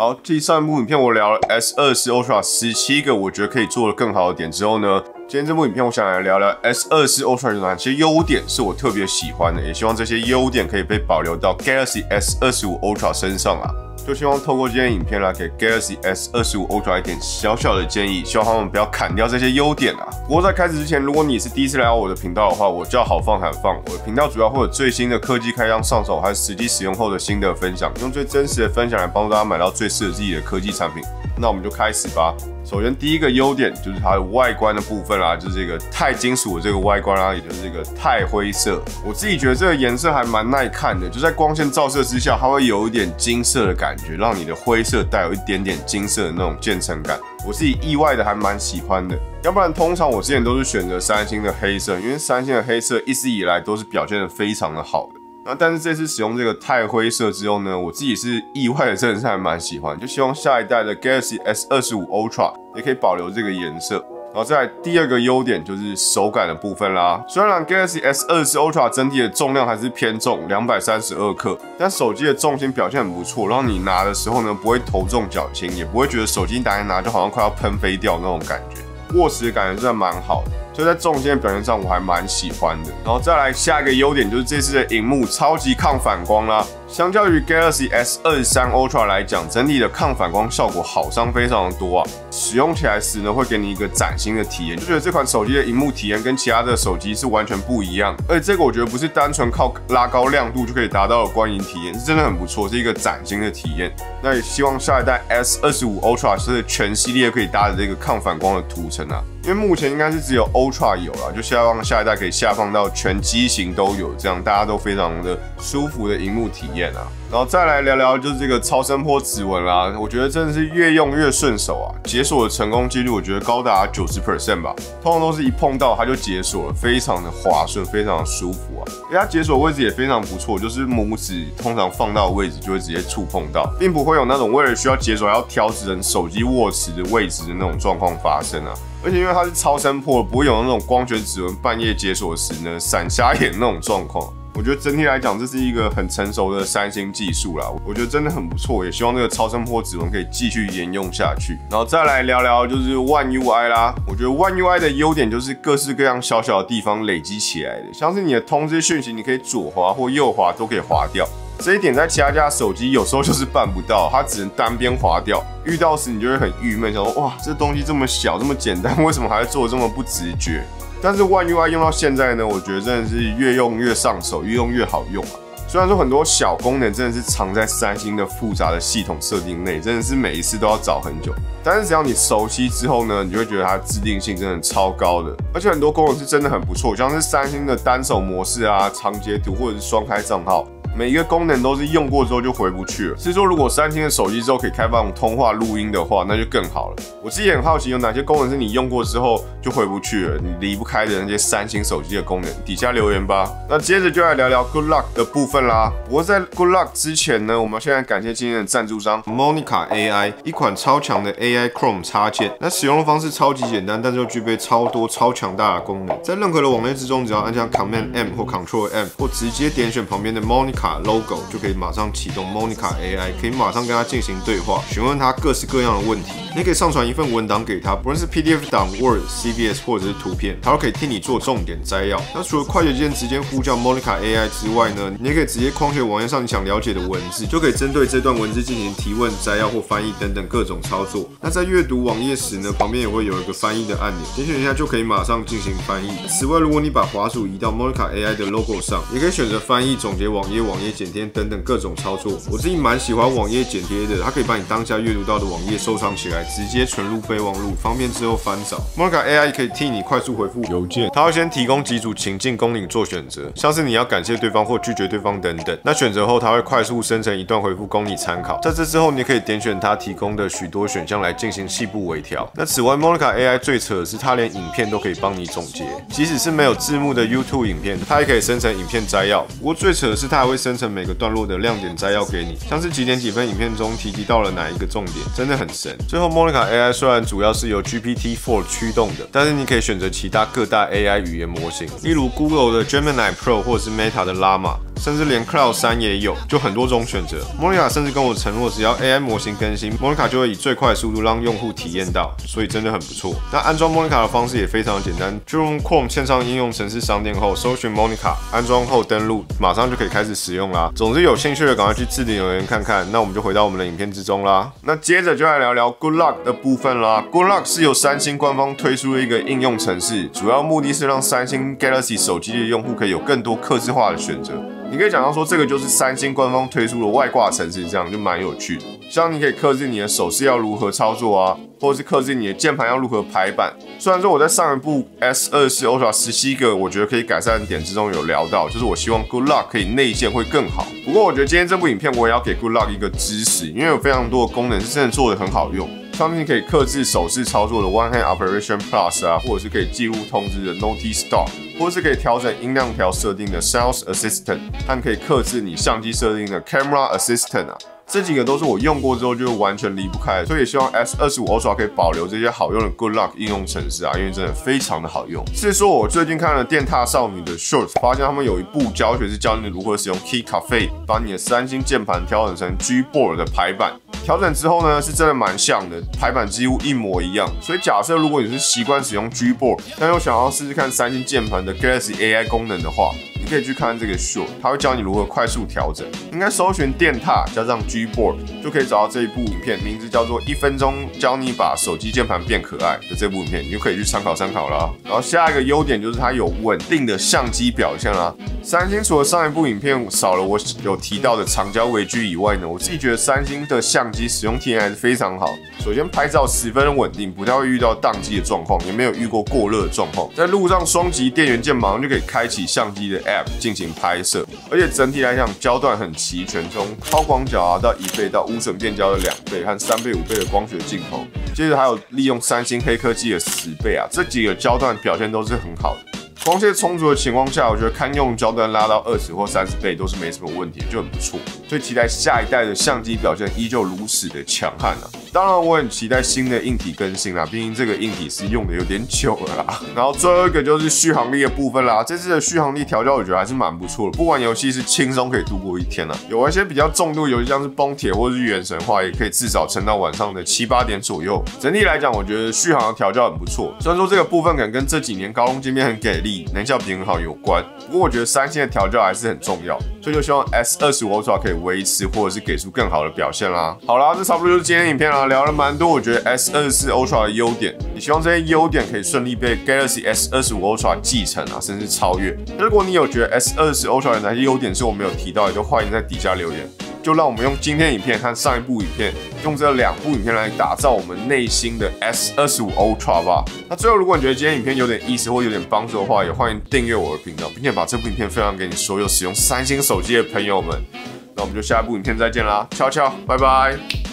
好，继上一部影片我聊了 S 二十 Ultra 十七个我觉得可以做的更好的点之后呢，今天这部影片我想来聊聊 S 二十 Ultra 有哪些优点是我特别喜欢的，也希望这些优点可以被保留到 Galaxy S 二十五 Ultra 身上啊。就希望透过今天影片来给 Galaxy S 二十五 Ultra 一点小小的建议，希望他们不要砍掉这些优点啊。不过在开始之前，如果你是第一次来到我的频道的话，我叫好放喊放，我的频道主要会有最新的科技开箱上手，还有实际使用后的心得分享，用最真实的分享来帮助大家买到最适合自己的科技产品。那我们就开始吧。首先，第一个优点就是它的外观的部分啦，就是这个钛金属的这个外观啦，也就是这个钛灰色。我自己觉得这个颜色还蛮耐看的，就在光线照射之下，它会有一点金色的感觉，让你的灰色带有一点点金色的那种渐层感。我自己意外的还蛮喜欢的。要不然，通常我之前都是选择三星的黑色，因为三星的黑色一直以来都是表现的非常的好的。那但是这次使用这个钛灰色之后呢，我自己是意外的，真的是还蛮喜欢，就希望下一代的 Galaxy S 二十五 Ultra 也可以保留这个颜色。然后再第二个优点就是手感的部分啦。虽然 Galaxy S 二十 Ultra 整体的重量还是偏重，两百三十二克，但手机的重心表现很不错，然后你拿的时候呢，不会头重脚轻，也不会觉得手机拿一拿就好像快要喷飞掉那种感觉，握持的感觉真的蛮好的。所以在重心的表现上，我还蛮喜欢的。然后再来下一个优点，就是这次的荧幕超级抗反光啦。相较于 Galaxy S 二三 Ultra 来讲，整体的抗反光效果好上非常的多啊。使用起来时呢，会给你一个崭新的体验，就觉得这款手机的荧幕体验跟其他的手机是完全不一样。而且这个我觉得不是单纯靠拉高亮度就可以达到的观影体验，是真的很不错，是一个崭新的体验。那也希望下一代 S 二十五 Ultra 是全系列可以搭的这个抗反光的涂层啊。因为目前应该是只有 Ultra 有了，就希望下一代可以下放到全机型都有，这样大家都非常的舒服的荧幕体验啊。然后再来聊聊就是这个超声波指纹啦，我觉得真的是越用越顺手啊，解锁的成功几率我觉得高达九十 percent 吧，通常都是一碰到它就解锁了，非常的滑顺，非常的舒服啊。而它解锁位置也非常不错，就是拇指通常放到的位置就会直接触碰到，并不会有那种为了需要解锁要调整手机握持的位置的那种状况发生啊。而且因为它是超声波，不会有那种光学指纹半夜解锁时呢闪瞎眼那种状况。我觉得整体来讲，这是一个很成熟的三星技术啦。我觉得真的很不错，也希望这个超声波指纹可以继续沿用下去。然后再来聊聊就是 One UI 啦。我觉得 One UI 的优点就是各式各样小小的地方累积起来的，像是你的通知讯息，你可以左滑或右滑都可以滑掉。这一点在其他家手机有时候就是办不到，它只能单边滑掉。遇到时你就会很郁闷，想说哇，这东西这么小这么简单，为什么还要做这么不直觉？但是 One UI 用到现在呢，我觉得真的是越用越上手，越用越好用啊。虽然说很多小功能真的是藏在三星的复杂的系统设定内，真的是每一次都要找很久。但是只要你熟悉之后呢，你就会觉得它制定性真的超高的，而且很多功能是真的很不错，像是三星的单手模式啊、长截图或者是双开账号。每一个功能都是用过之后就回不去了。所以说，如果三星的手机之后可以开放通话录音的话，那就更好了。我自己很好奇，有哪些功能是你用过之后就回不去了，你离不开的那些三星手机的功能？底下留言吧。那接着就来聊聊 Good Luck 的部分啦。不过在 Good Luck 之前呢，我们现在感谢今天的赞助商 Monica AI，一款超强的 AI Chrome 插件。那使用的方式超级简单，但是又具备超多超强大的功能。在任何的网页之中，只要按下 Command M 或 Control M，或直接点选旁边的 Monica。Logo 就可以马上启动 Monica AI，可以马上跟它进行对话，询问它各式各样的问题。你可以上传一份文档给他，不论是 PDF 档、Word、CVS 或者是图片，它都可以替你做重点摘要。那除了快捷键直接呼叫 Monica AI 之外呢，你也可以直接框写网页上你想了解的文字，就可以针对这段文字进行提问、摘要或翻译等等各种操作。那在阅读网页时呢，旁边也会有一个翻译的按钮，点选一下就可以马上进行翻译。此外，如果你把滑鼠移到 Monica AI 的 logo 上，也可以选择翻译、总结网页、网页剪贴等等各种操作。我自己蛮喜欢网页剪贴的，它可以把你当下阅读到的网页收藏起来，直接存入。备忘录方便之后翻找，Monica AI 可以替你快速回复邮件，它会先提供几组情境供你做选择，像是你要感谢对方或拒绝对方等等。那选择后，它会快速生成一段回复供你参考。在这之后，你可以点选它提供的许多选项来进行细部微调。那此外，Monica AI 最扯的是它连影片都可以帮你总结，即使是没有字幕的 YouTube 影片，它也可以生成影片摘要。不过最扯的是它还会生成每个段落的亮点摘要给你，像是几点几分影片中提及到了哪一个重点，真的很神。最后，Monica AI 虽然主要是由 GPT-4 驱动的，但是你可以选择其他各大 AI 语言模型，例如 Google 的 Gemini Pro 或者是 Meta 的 Llama。甚至连 Cloud 三也有，就很多种选择。莫妮卡甚至跟我承诺，只要 AI 模型更新，莫妮卡就会以最快速度让用户体验到，所以真的很不错。那安装莫妮卡的方式也非常简单，就用 Chrome 线上应用程式商店后，搜寻莫妮卡，安装后登录，马上就可以开始使用啦。总之有兴趣的赶快去置顶留言看看。那我们就回到我们的影片之中啦。那接着就来聊聊 Good Luck 的部分啦。Good Luck 是由三星官方推出的一个应用程式，主要目的是让三星 Galaxy 手机的用户可以有更多克制化的选择。你可以讲到说，这个就是三星官方推出的外挂程式，这样就蛮有趣的。像你可以克制你的手势要如何操作啊，或者是克制你的键盘要如何排版。虽然说我在上一部 S 二四 Ultra 十七个我觉得可以改善的点之中有聊到，就是我希望 Good Luck 可以内建会更好。不过我觉得今天这部影片我也要给 Good Luck 一个支持，因为有非常多的功能是真的做的很好用。像你可以克制手势操作的 One Hand Operation Plus 啊，或者是可以记录通知的 Notice Stop，或是可以调整音量条设定的 Sound Assistant，和可以克制你相机设定的 Camera Assistant 啊。这几个都是我用过之后就完全离不开，所以也希望 S 二十五 Ultra 可以保留这些好用的 Good Luck 应用程式啊，因为真的非常的好用。是说我最近看了电踏少女的 Shorts，发现他们有一部教学是教你如何使用 Key Cafe 把你的三星键盘调整成 G Board 的排版。调整之后呢，是真的蛮像的，排版几乎一模一样。所以假设如果你是习惯使用 G Board，但又想要试试看三星键盘的 Galaxy AI 功能的话，可以去看这个 show，他会教你如何快速调整。应该搜寻电踏加上 G Board 就可以找到这一部影片，名字叫做《一分钟教你把手机键盘变可爱》的这部影片，你就可以去参考参考啦。然后下一个优点就是它有稳定的相机表现啦。三星除了上一部影片少了我有提到的长焦微距以外呢，我自己觉得三星的相机使用体验还是非常好。首先拍照十分稳定，不太会遇到宕机的状况，也没有遇过过热的状况。在路上双击电源键，马上就可以开启相机的 App 进行拍摄，而且整体来讲焦段很齐全，从超广角啊到一倍到无损变焦的两倍和三倍、五倍的光学镜头，接着还有利用三星黑科技的十倍啊，这几个焦段表现都是很好的。光线充足的情况下，我觉得堪用焦段拉到二十或三十倍都是没什么问题，就很不错。所以期待下一代的相机表现依旧如此的强悍啊！当然，我很期待新的硬体更新啦，毕竟这个硬体是用的有点久了啦。然后最后一个就是续航力的部分啦，这次的续航力调教我觉得还是蛮不错的，不玩游戏是轻松可以度过一天了。有一些比较重度游戏，像是崩铁或者是原神话，也可以至少撑到晚上的七八点左右。整体来讲，我觉得续航的调教很不错。虽然说这个部分可能跟这几年高通芯片很给力，能效比很好有关，不过我觉得三星的调教还是很重要，所以就希望 S 二十五 Ultra 可以维持或者是给出更好的表现啦。好啦，这差不多就是今天影片啦，聊了蛮多。我觉得 S 二十四 Ultra 的优点，也希望这些优点可以顺利被 Galaxy S 二十五 Ultra 继承啊，甚至超越。如果你有觉得 S 二十四 Ultra 有哪些优点是我没有提到的，就欢迎在底下留言。就让我们用今天影片和上一部影片，用这两部影片来打造我们内心的 S 二十五 Ultra 吧。那最后，如果你觉得今天影片有点意思或有点帮助的话，也欢迎订阅我的频道，并且把这部影片分享给你所有使用三星手机的朋友们。那我们就下一部影片再见啦，悄悄，拜拜。